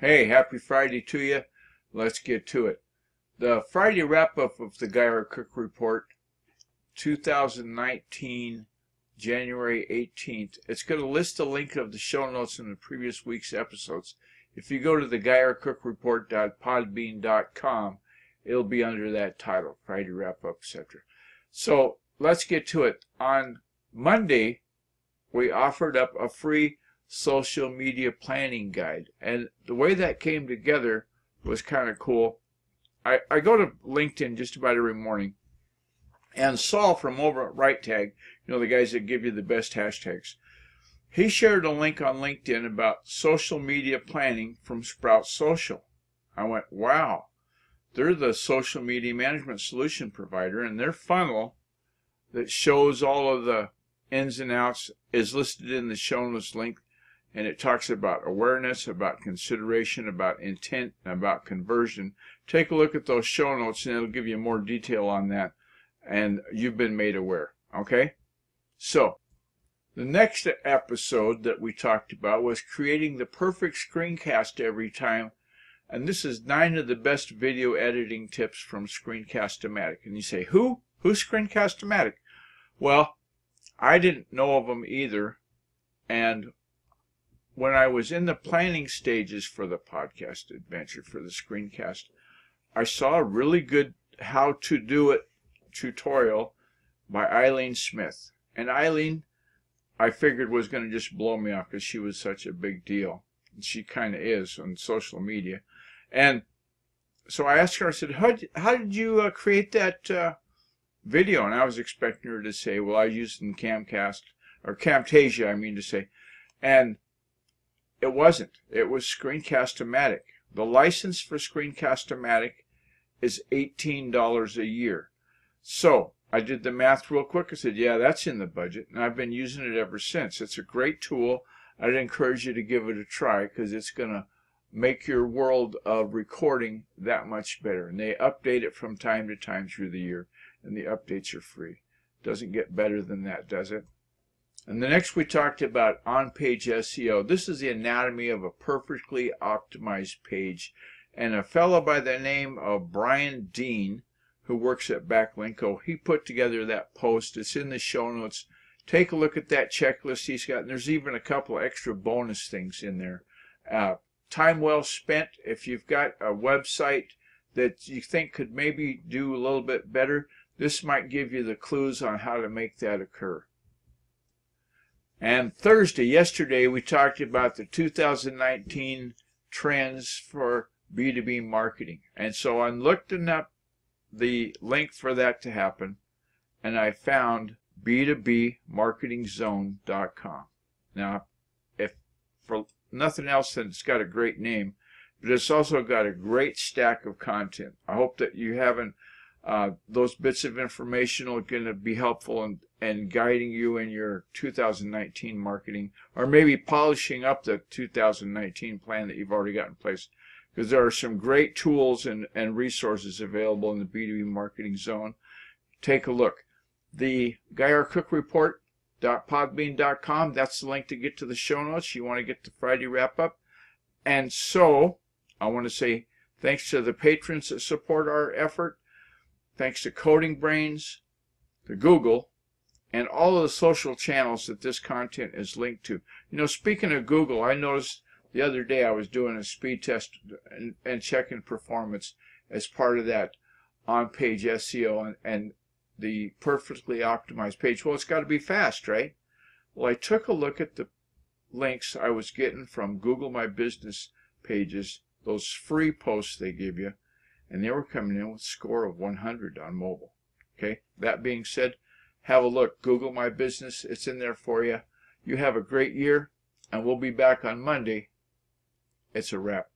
Hey, happy Friday to you. Let's get to it. The Friday wrap up of the Guy R. Cook Report 2019, January 18th. It's going to list a link of the show notes in the previous week's episodes. If you go to the GuyRCookReport.podbean.com, it'll be under that title, Friday wrap up, etc. So let's get to it. On Monday, we offered up a free social media planning guide. And the way that came together was kind of cool. I, I go to LinkedIn just about every morning, and Saul from over at RiteTag, you know, the guys that give you the best hashtags, he shared a link on LinkedIn about social media planning from Sprout Social. I went, wow, they're the social media management solution provider, and their funnel that shows all of the ins and outs is listed in the show notes link and it talks about awareness, about consideration, about intent, and about conversion. Take a look at those show notes and it'll give you more detail on that and you've been made aware. Okay? So, the next episode that we talked about was creating the perfect screencast every time. And this is nine of the best video editing tips from Screencast-O-Matic. And you say, who? Who's Screencast-O-Matic? Well, I didn't know of them either. And when I was in the planning stages for the podcast adventure for the screencast, I saw a really good how to do it tutorial by Ileane Smith. And Ileane, I figured was going to just blow me off because she was such a big deal. And she kind of is on social media. And so I asked her, I said, how, how did you uh, create that uh, video? And I was expecting her to say, well, I used in Camcast, or Camtasia, I mean to say. And it wasn't. It was Screencast-O-Matic. The license for Screencast-O-Matic is $18 a year. So I did the math real quick. I said, yeah, that's in the budget. And I've been using it ever since. It's a great tool. I'd encourage you to give it a try because it's going to make your world of recording that much better. And they update it from time to time through the year. And the updates are free. Doesn't get better than that, does it? And the next we talked about on-page SEO. This is the anatomy of a perfectly optimized page. And a fellow by the name of Brian Dean, who works at Backlinko, he put together that post. It's in the show notes. Take a look at that checklist he's got. And there's even a couple extra bonus things in there. Uh, time well spent. If you've got a website that you think could maybe do a little bit better, this might give you the clues on how to make that occur. And Thursday, yesterday, we talked about the 2019 trends for B2B marketing. And so I'm looking up the link for that to happen, and I found b2bmarketingzone.com. Now, if for nothing else, then it's got a great name, but it's also got a great stack of content. I hope that you haven't uh, those bits of information are going to be helpful in, in guiding you in your 2019 marketing or maybe polishing up the 2019 plan that you've already got in place because there are some great tools and, and resources available in the B2B marketing zone. Take a look. The Guy R. Cook that's the link to get to the show notes you want to get the friday wrap up and so i want to say thanks to the patrons that support our effort thanks to Coding Brains, to Google, and all of the social channels that this content is linked to. You know, speaking of Google, I noticed the other day I was doing a speed test and, and checking performance as part of that on-page SEO and, and the perfectly optimized page. Well, it's got to be fast, right? Well, I took a look at the links I was getting from Google My Business pages, those free posts they give you, and they were coming in with a score of 100 on mobile. Okay, that being said, have a look. Google My Business. It's in there for you. You have a great year, and we'll be back on Monday. It's a wrap.